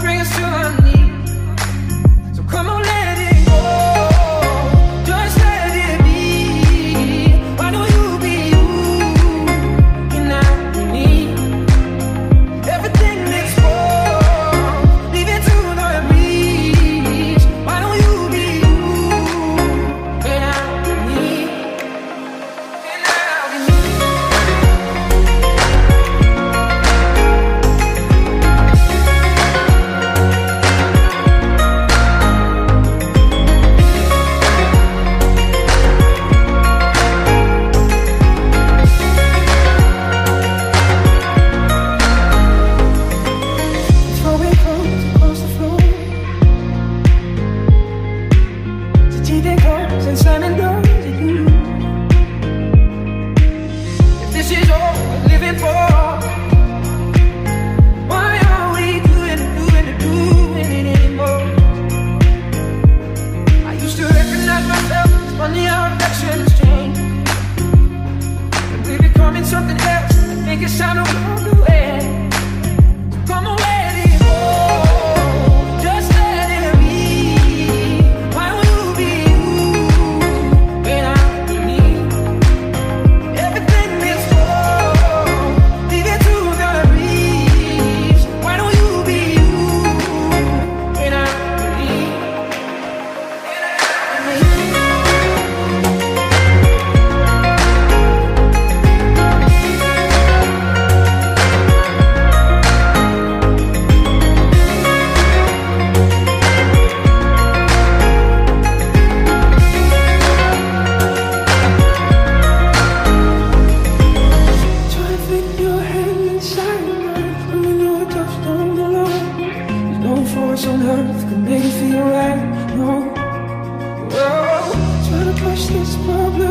bring us to our shining down to you. If this is all we're living for. Funny how affections change And we becoming something else I think it's time to earth could make it feel right. No, oh, trying to push this problem.